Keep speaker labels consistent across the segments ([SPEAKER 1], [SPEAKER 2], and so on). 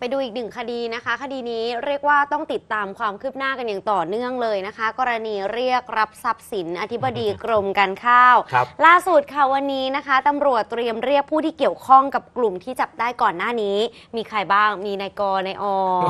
[SPEAKER 1] ไปดูอีกหนึ่งคดีนะคะ คดีนี้เรียกว่าต้องติดตามความคืบหน้ากันอย่างต่อเนื่องเลยนะคะ กรณีเรียกรับทรัพย์สินอธิบดีกรมการข้าว
[SPEAKER 2] ครับ
[SPEAKER 1] ล่าสุดค่ะวันนี้นะคะตำรวจเตรียมเรียกผู้ที่เกี่ยวข้องกับกลุ่มที่จับได้ก่อนหน้านี้ มีใครบ้างมีนายกนายอ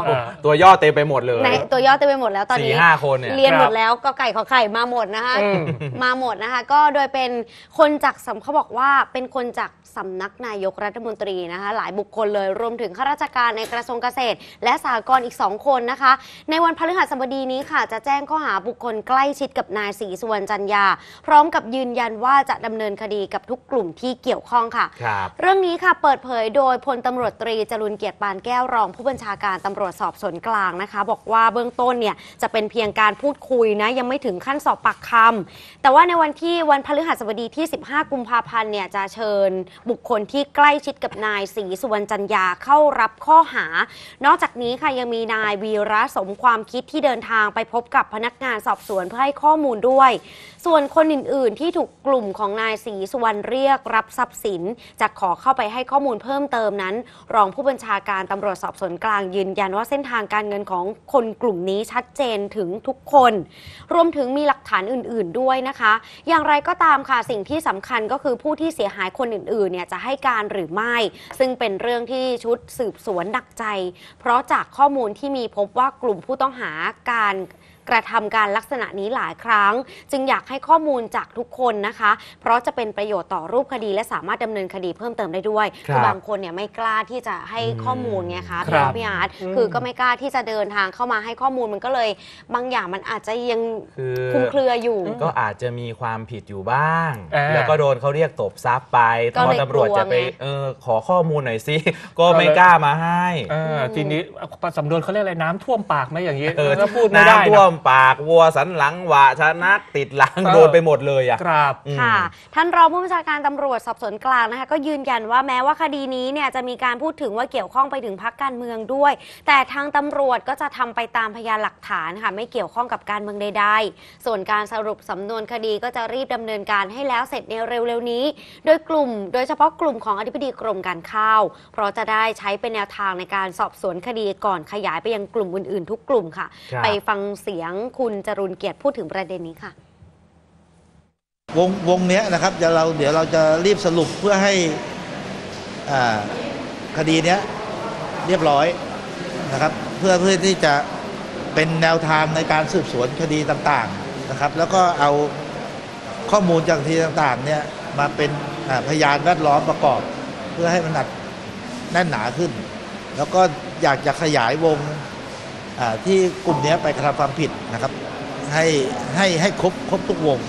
[SPEAKER 3] อ่า
[SPEAKER 2] ตัวย่อเต็มไปหมดเลย
[SPEAKER 1] ในตัวย่อเต็มไปหมดแล้วตอน
[SPEAKER 2] สี่
[SPEAKER 1] นี้
[SPEAKER 2] ห้าคนเนี่ย
[SPEAKER 1] เรียน
[SPEAKER 3] ครับ
[SPEAKER 1] หมดแล้วก็ไก่ขอไข่มาหมดนะคะ
[SPEAKER 3] อืม
[SPEAKER 1] มาหมดนะคะ ก็โดยเป็นคนจากสำเขาบอกว่าเป็นคนจากสำนักนายกรัฐมนตรีนะคะ หลายบุคคลเลยรวมถึงข้าราชการในกระทรวงเกษตร และสหกรณ์อีก 2 คนนะคะ ในวันพฤหัสบดีนี้ค่ะ จะแจ้งข้อหาบุคคลใกล้ชิดกับนายศรีสุวรรณจันยา พร้อมกับยืนยันว่าจะดำเนินคดีกับทุกกลุ่มที่เกี่ยวข้องค่ะ
[SPEAKER 2] ครับ
[SPEAKER 1] เรื่องนี้ค่ะเปิดเผยโดยพลตำรวจตรีจรุนเกียรติปานแก้วรองผู้บัญชาการตำรวจสอบสวนกลางนะคะ บอกว่าเบื้องต้นเนี่ยจะเป็นเพียงการพูดคุยนะยังไม่ถึงขั้นสอบปากคำแต่ว่าในวันที่วันพฤหัสบดีที่ 15 กุมภาพันธ์เนี่ยจะเชิญบุคคลที่ใกล้ชิดกับนายศรีสุวรรณจันยาเข้ารับข้อหานอกจากนี้ค่ะยังมีนายวีระสมความคิดที่เดินทางไปพบกับพนักงานสอบสวนเพื่อให้ข้อมูลด้วย ส่วนคนอื่น ๆ ที่ถูกกลุ่มของนายศรีสุวรรณเรียกรับทรัพย์สินจะขอเข้าไปให้ข้อมูลเพิ่มเติมนั้น รองผู้บัญชาการตำรวจสอบสวนกลางยืนยันว่าเส้นทางการเงินของคนกลุ่มนี้ชัดเจนถึงทุกคน รวมถึงมีหลักฐานอื่น ๆ ด้วยนะคะ อย่างไรก็ตามค่ะสิ่งที่สำคัญก็คือผู้ที่เสียหายคนอื่น ๆ เนี่ยจะให้การหรือไม่ ซึ่งเป็นเรื่องที่ชุดสืบสวนหนักใจ เพราะจากข้อมูลที่มีพบว่ากลุ่มผู้ต้องหาการ กระทำการลักษณะนี้หลายครั้ง จึงอยากให้ข้อมูลจากทุกคนนะคะ เพราะจะเป็นประโยชน์ต่อรูปคดีและสามารถดำเนินคดีเพิ่มเติมได้ด้วย
[SPEAKER 2] ครับ
[SPEAKER 1] บางคนเนี่ยไม่กล้าที่จะให้ข้อมูลไงคะ
[SPEAKER 3] ครั
[SPEAKER 1] พี่
[SPEAKER 3] บ
[SPEAKER 1] พี่อาร์ต
[SPEAKER 3] อืม
[SPEAKER 1] คือก็ไม่กล้าที่จะเดินทางเข้ามาให้ข้อมูลมันก็เลย บางอย่างมันอาจจะยัง
[SPEAKER 2] คือ
[SPEAKER 1] คลุมเครืออยู่
[SPEAKER 2] ก็อาจจะมีความผิดอยู่บ้าง
[SPEAKER 3] อ่า
[SPEAKER 2] แล้วก็โดนเขาเรียกตบทรัพย์ไป
[SPEAKER 1] ก็
[SPEAKER 2] พอ
[SPEAKER 1] เลย
[SPEAKER 2] ตำรวจจะไป
[SPEAKER 1] กลัวไง
[SPEAKER 2] เออขอข้อมูลหน่อยสิก็ไม่กล้ามาให้
[SPEAKER 3] อ่าทีนี้สำนวนเขาเรียกอะไรน้ำท่วมปากไหมอย่างนี้
[SPEAKER 2] เออ
[SPEAKER 3] ถ้าพูดไม่ได้
[SPEAKER 2] น้ำท่ว
[SPEAKER 3] นะ
[SPEAKER 2] มปากวัวสันหลังหวะชะนักติดหลัง
[SPEAKER 3] เออ
[SPEAKER 2] โดนไปหมดเลยอะ
[SPEAKER 3] ครับ
[SPEAKER 2] อืม
[SPEAKER 1] ค่ะ ท่านรองผู้บัญชาการตำรวจสอบสวนกลางนะคะก็ยืนยันว่าแม้ว่าคดีนี้เนี่ยจะมีการพูดถึงว่าเกี่ยวข้องไปถึงพักการเมืองด้วย แต่ทางตำรวจก็จะทำไปตามพยานหลักฐานค่ะไม่เกี่ยวข้องกับการเมืองใด ๆ ส่วนการสรุปสำนวนคดีก็จะรีบดำเนินการให้แล้วเสร็จในเร็วๆนี้ โดยกลุ่ม โดยเฉพาะกลุ่มของอธิบดีกรมการข้าว เพราะจะได้ใช้เป็นแนวทางในการสอบสวนคดีก่อนขยายไปยังกลุ่มอื่นๆ ทุกกลุ่มค่ะ
[SPEAKER 2] ครับ
[SPEAKER 1] ไปฟังเสียงคุณจรุนเกียรติพูดถึงประเด็นนี้ค่ะ
[SPEAKER 4] วงวงเนี้ยนะครับเดี๋ยวเราเดี๋ยวเราจะรีบสรุปเพื่อให้อ่าคดีเนี้ยเรียบร้อยนะครับ เพื่อเพื่อที่จะเป็นแนวทางในการสืบสวนคดีต่างๆนะครับ แล้วก็เอาข้อมูลจากคดีต่างๆเนี่ยมาเป็นพยานแวดล้อมประกอบ เพื่อให้มันหนักแน่นหนาขึ้น แล้วก็อยากจะขยายวง ที่กลุ่มเนี้ยไปกระทำความผิดนะครับ ให้ให้ให้ครบครบทุกวง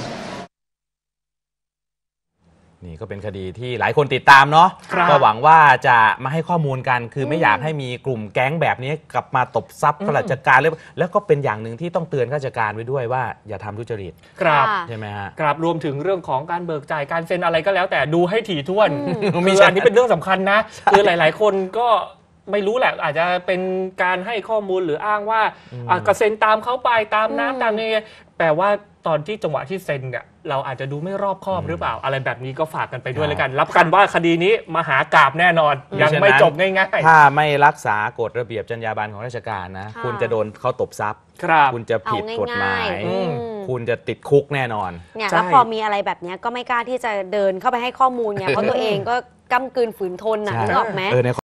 [SPEAKER 2] นี่ก็เป็นคดีที่หลายคนติดตามเนาะ
[SPEAKER 1] ครับ
[SPEAKER 2] ก็หวังว่าจะมาให้ข้อมูลกันคือไม่อยากให้มีกลุ่มแก๊งแบบนี้กลับมาตบทรัพย์ข้าราชการแล้วแล้วก็เป็นอย่างหนึ่งที่ต้องเตือนข้าราชการไว้ด้วยว่าอย่าทำทุจริต
[SPEAKER 3] ครับ
[SPEAKER 1] ค่ะ
[SPEAKER 2] ใช่ไหมฮะ
[SPEAKER 3] ครับรวมถึงเรื่องของการเบิกจ่ายการเซ็นอะไรก็แล้วแต่ดูให้ถี่ถ้วน
[SPEAKER 1] อืม
[SPEAKER 3] คืออันนี้เป็นเรื่องสำคัญนะคือหลาย ๆ คนก็ ไม่รู้แหละ อาจจะเป็นการให้ข้อมูลหรืออ้างว่า
[SPEAKER 2] อืม
[SPEAKER 3] อะก็เซ็นตามเขาไปตาม
[SPEAKER 1] อืม
[SPEAKER 3] น้ำตามนี่แปลว่าตอนที่จังหวะที่เซ็นเนี่ยเราอาจจะดูไม่รอบคอบหรือเปล่า อะไรแบบนี้ก็ฝากกันไปด้วยแล้วกัน รับกันว่าคดีนี้มหากราบแน่นอน ยังไม่จบง่าย
[SPEAKER 2] ถ้าไม่รักษากฎระเบียบจรรยาบรรณของราชการนะ
[SPEAKER 1] ค่ะ
[SPEAKER 2] คุณจะโดนเขาตบทรัพย์
[SPEAKER 3] ๆครับ
[SPEAKER 2] คุณจะผิดกฎหมาย
[SPEAKER 1] เอาง่ายๆอืม
[SPEAKER 2] คุณจะติดคุกแน่นอน
[SPEAKER 1] เนี่ย
[SPEAKER 3] ใช่
[SPEAKER 1] แล้วพอมีอะไรแบบเนี้ยก็ไม่กล้าที่จะเดินเข้าไปให้ข้อมูลไงเพราะตัวเองก็ก้ำกืนฝืนทนน่ะนึกออกไหม
[SPEAKER 2] เออใน